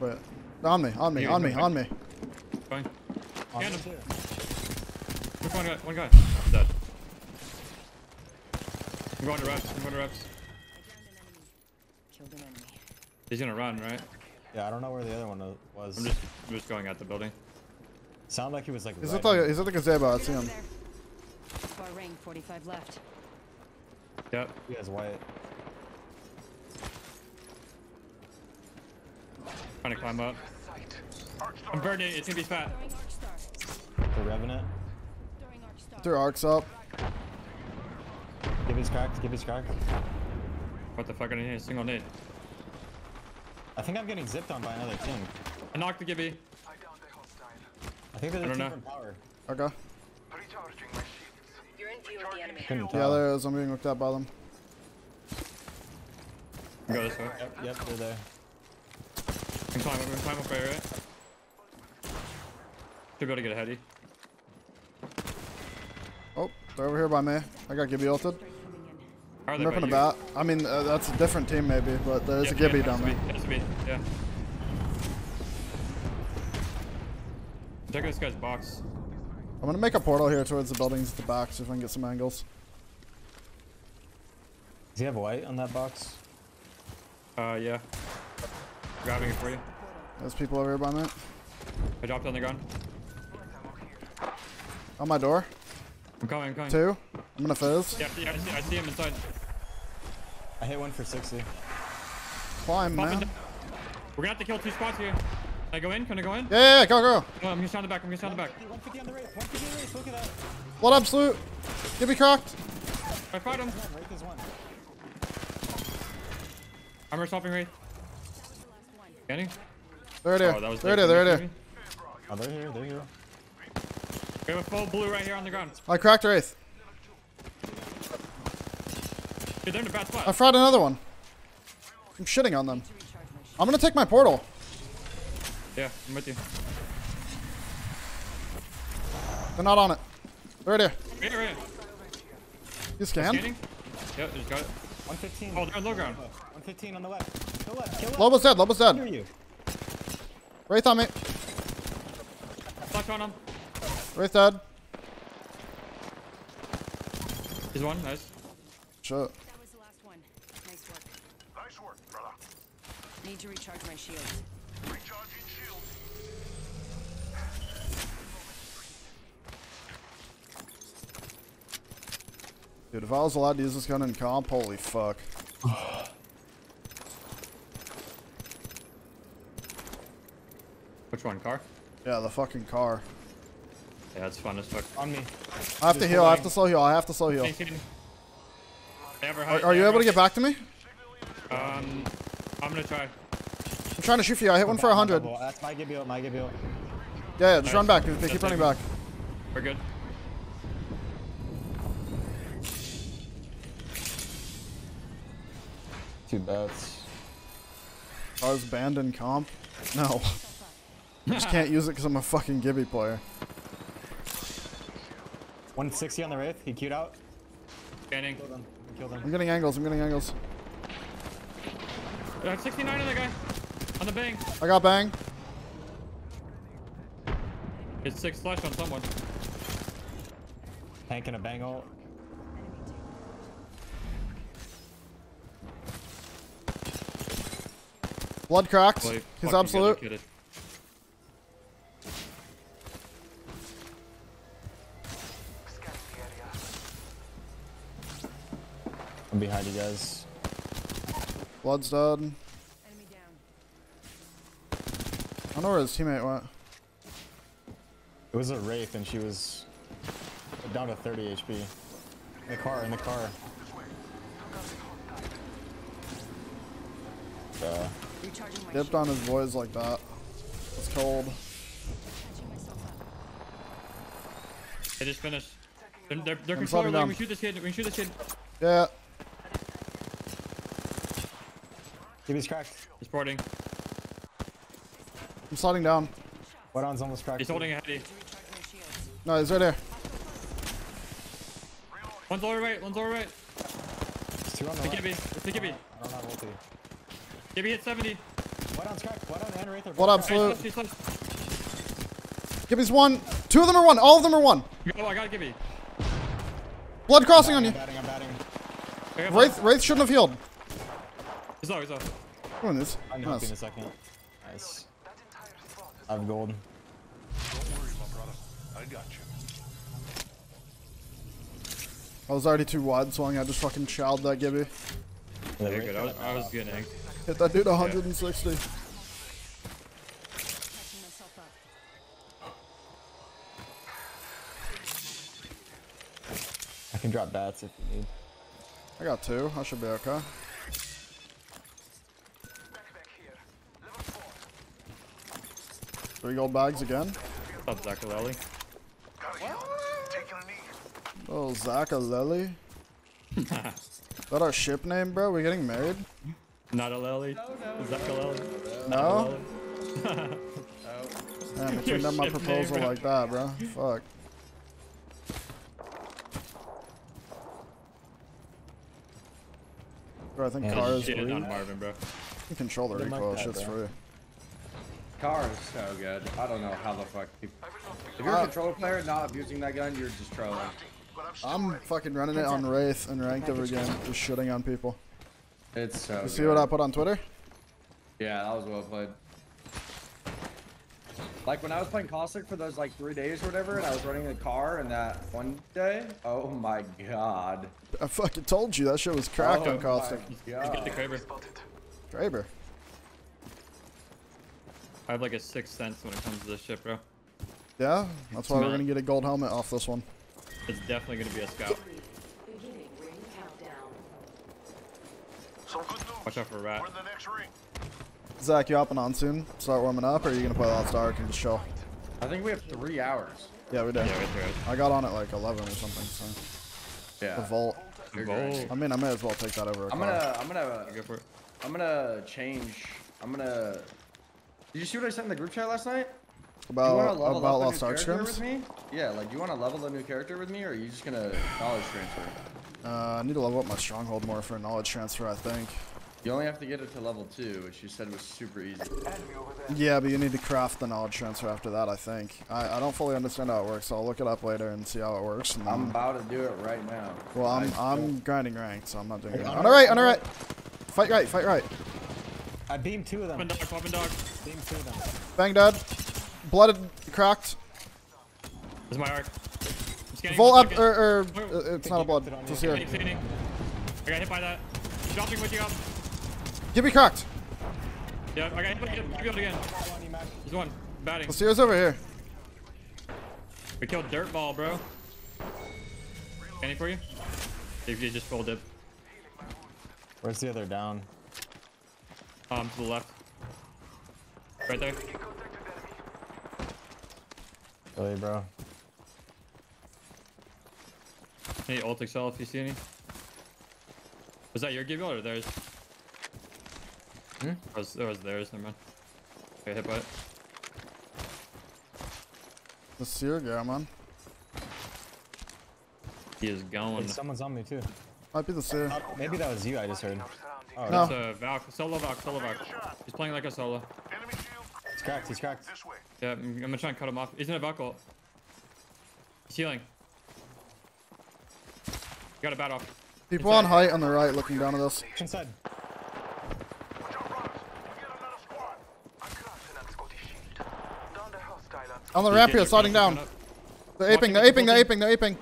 Wait. On me, on me, Yeah, on me, on me. Going. On Get me him. too. Look, one guy. One guy. I'm dead. I'm going to reps. I'm going to reps. Killed an enemy. He's gonna run, right? Yeah, I don't know where the other one was. I'm just, I'm just going at the building. Sound like he was like. He's right at the on- he's at the gazebo. I see him. Far ring, 45 left. Yep. He has white. Trying to climb up. I'm burning. It. It's gonna be fat. Throwing arc star. The Revenant. Throwing arc star. Threw arcs up. Gibby's cracked. Gibby's cracked. What the fuck? I need a single nade. I think I'm getting zipped on by another team. I knocked the Gibby. I think there's I a don't team know. from power. Okay. You're in view of the enemy. Yeah, there is. I'm being looked at by them. Go this way. Yep, yep, they're there. We can climb up. We can climb up right, right? Should be able to get a heady. Oh, they're over here by me. I got Gibby ulted. How are I'm they ripping by a bat. I mean, uh, that's a different team maybe, but there's a Gibby yeah, down has there. be, has to be, Yeah. Check this guy's box. I'm gonna make a portal here towards the buildings at the back, see if I can get some angles. Does he have white on that box? Uh, yeah. Grabbing it for you. There's people over here by me. I dropped on the ground. On my door. I'm coming. I'm coming. Two. I'm gonna fizz. Yeah, yeah I, see, I see him inside. I hit one for 60. Climb, Popping man. down. We're gonna have to kill two spots here. Can I go in? Can I go in? Yeah, yeah, yeah, go, go. No, I'm gonna stand the back. I'm gonna stand the back. 150 on the race. 150 on the race. Look at that. Blood absolute. Gibby cracked. I fight him. One, Wraith is one. Armor swapping Wraith. Scanning. They're there. Oh, that was they're big. there. They're Can you there. Oh, they're here. They're here. We have a full blue right here on the ground. I cracked Wraith. Dude, they're in a bad spot. I fried another one. I'm shitting on them. I'm gonna take my portal. Yeah, I'm with you. They're not on it. They're there. Right here, right here. You scanned? Scanning. Yep, just got it. 115. Oh, they're on low ground. 115 on the left. Kill left. Kill left. Loba's dead. Loba's Hear dead. you. Wraith on me. Flash on him. Wraith dead. He's one. Nice. Shit. That was the last one. Nice work. Nice work, brother. Need to recharge my shield. Recharging shield. Dude, if I was allowed to use this gun in comp, holy fuck. Which one? Car? Yeah, the fucking car. Yeah, it's fun as fuck. On me. I have to Just heal. I have to slow heal. I have to slow heal. Thanks, Hayden. They have our Are, are they you able to get back to me? Um, I'm gonna try. I'm trying to shoot for you. I hit one for 100. Double. That's my Gibby out. My Gibby out. Yeah, yeah, just run back. They That's keep running back. We're good. Two bats. I was banned in comp. No. I just can't use it because I'm a fucking Gibby player. 160 on the Wraith. He queued out. Scanning. Killed him. Killed I'm getting angles. I'm getting angles. Uh, 69 on the guy. On the bang. I got bang. It's six flash on someone. Tank and a bang ult. Blood cracked. Boy, He's fucking absolute. I'm behind you guys. Blood's dead. Enemy down. I don't know where his teammate went. It was a Wraith and she was down to 30 HP. In the car, in the car. Uh, Dipped on his boys like that. It's cold. Patching. They just finished. They're, they're, they're I'm controller slowing lane. We shoot this kid. We shoot this kid. Yeah. Gibby's cracked. He's porting. I'm sliding down. Wattson's almost cracked. He's holding a heady. To recharge. No, he's right there. One's lower right. One's lower right. There's two on the The left. Gibby. It's the Gibby. I don't have ulti. Gibby hit 70. Wattson's cracked. Wattson and Wraith are Blood absolute. He's left, Gibby's one. Two of them are one. All of them are one. he's left. Oh, I gotta give you. Blood crossing on you. I'm you. batting, I'm batting. I got Wraith, Wraith shouldn't have healed. He's low, he's low. Doing this. I'm gonna in a second. Nice. I have gold. Don't worry, my brother. I got you. I was already too wide swung. I just fucking chowed that Gibby. Yeah, Yeah, Wraith good. I was, I was getting angry. Hit that dude 160. Catching myself up. I can drop bats if you need. I got two. I should be okay. Three gold bags again. What's up, Zachaleli? Gotta heal. Taking a knee. Oh, Zachaleli. Is that our ship name, bro? We getting married? Not a lily. Zachaleli. No? Damn, you Your turned down my ship name, proposal like that, bro. Fuck. Bro, I think Yeah, car is Shit free. on Marvin, bro. You control the recoil, that, shit's bro. free. Car is so good. I don't know how the fuck people. If you're Uh, a controller player not abusing that gun, you're just trolling. I'm still I'm ready. fucking running it on Wraith and ranked over again, just shitting on people. It's so. You see what good. I put on Twitter? Yeah, that was well played. Like when I was playing Caustic for those like three days or whatever, and I was running the car and that one day. Oh my god. I fucking told you that shit was cracked oh on Caustic. my Get the god. Kraber. Kraber. I have like a sixth sense when it comes to this shit, bro. Yeah, that's why we're gonna get a gold helmet off this one. It's definitely gonna be a scout. Beginning ring countdown. Some good news. Watch out for a rat. The next ring. Zach, you hopping on soon? Start warming up, or are you gonna play Lost Ark and just chill? I think we have three hours. Yeah, we do. Yeah, right there. I got on at like 11 or something, so. Yeah. The vault. You're I mean, I may as well take that over a I'm car. gonna. I'm gonna. Go for it. I'm gonna change. I'm gonna. Did you see what I sent in the group chat last night? About, level about Lost new Ark character with scrims? me? Yeah, like, do you want to level a new character with me, or are you just gonna knowledge transfer? Uh, I need to level up my stronghold more for a knowledge transfer, I think. You only have to get it to level two, which you said was super easy. Yeah, but you need to craft the knowledge transfer after that, I think. I, I don't fully understand how it works, so I'll look it up later and see how it works. And I'm about to do it right now. well, I'm, I I'm grinding ranked, so I'm not doing it. On the right, on the right! Fight right, fight right. I beamed two of them. Poppin' dog, poppin' dog. Beamed two of them. Bang dead. Blooded, cracked. This is my arc. I'm scanning. Full one up, second. or, or uh, it's not a blood. It Just here. Scanning, scanning. I got hit by that. He's Dropping with you up. Give me cracked. Yeah, I got hit by him. Give me up again. On you, Mac. There's one. Batting. The Seer's over here. We killed Dirtball, bro. Scanning for you? If you just full dip. Where's the other down? Um, to the left. Right there. Really, bro? Any ult excel if you see any. Was that your Gibble or theirs? Hmm? That was, that was theirs, never mind. Got hit by it. The Seer, yeah, man. He is going. Wait, someone's on me too. Might be the Seer. Oh, maybe that was you. I just heard. Oh, No. It's uh, a Valk, solo Valk, solo Valk. He's playing like a solo. Enemy shield. He's cracked. He's cracked. This way. Yeah, I'm, I'm gonna try and cut him off. He's in a Valk ult. He's healing. Got a bat off. People on height on the right looking down at us. Inside. Watch out, brothers. We get another squad. I'm crashing and Scotty shield. Down the hostile and On the He's ramp here, sliding down. They're aping, they're aping, they're aping, they're aping.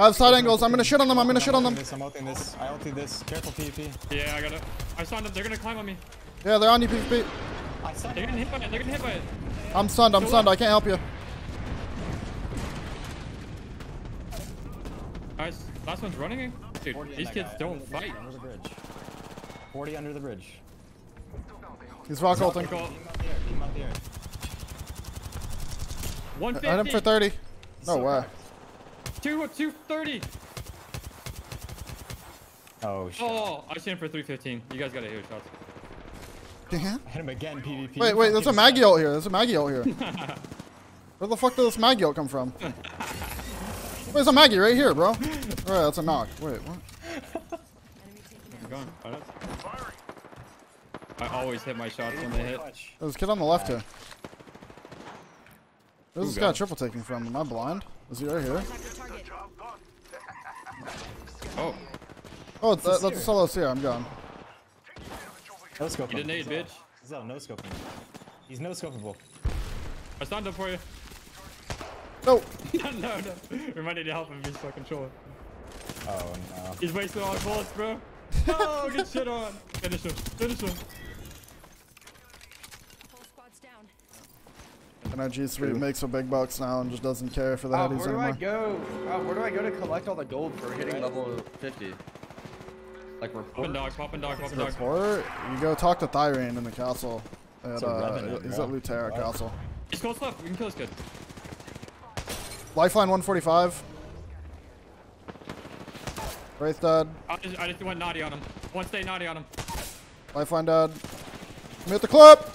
Yep. I have side angles. I'm gonna shit on them. I'm gonna shit on them. I'm ulting this. I ulted this. Careful, PvP. Yeah, I got it. I stunned them. They're gonna climb on me. Yeah, they're on you, PvP. I saw They're getting hit by it. They're getting hit by it. I'm stunned. I'm stunned. I can't help you. Nice. Last one's running. Dude, these kids don't under the bridge, fight. Under the bridge. 40 under the bridge. He's rock ulting. Go. Beam out the air. Beam out the air. One I hit him for 30. No way. Cracked. Two two thirty. Oh shit. Oh, I see him for three fifteen. You guys gotta hear shots. Yeah. I hit him again, PvP. Wait, wait. There's a Maggie ult here. There's a Maggie ult here. Where the fuck did this Maggie ult come from? Wait, there's a Maggie right here, bro. Alright, that's a knock. Wait, what? I'm going. I always hit my shots when they hit. Clutch. There's a kid on the left here. Where's Who this guy triple taking from? Am I blind? Is he right here? Oh, Oh, it's, that, that's a solo here. I'm gone. No scope. you didn't aid, bitch. He's out no scoping. He's no scopable. I stunned him for you. No. no, no, no. We might need to help him. He's fucking trolling. Oh no. He's wasting all bullets, bro. No, oh, get shit on. Finish him. Finish him. And our G3 makes a big bucks now and just doesn't care for the Oh, headies where do I go? Oh, where do I go to collect all the gold for hitting level 50? Like Poppin' report? dog, poppin' dog, poppin' dog. Or you go talk to Thirain in the castle. At, It's a uh, he's at Luterra What? Castle. He's close left. We can kill this kid. Lifeline 145. Wraith dead. I just, I just went naughty on him. One stay naughty on him. Lifeline dead. Me at the clip.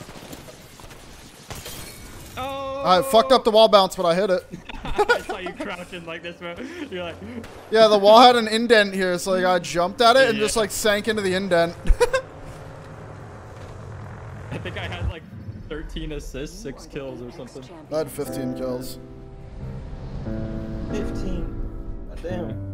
I fucked up the wall bounce, but I hit it. I saw you crouching like this, bro. You're like, Yeah, the wall had an indent here, so like I jumped at it and just like sank into the indent. I think I had like 13 assists, six kills or something. I had 15 kills. 15. God damn.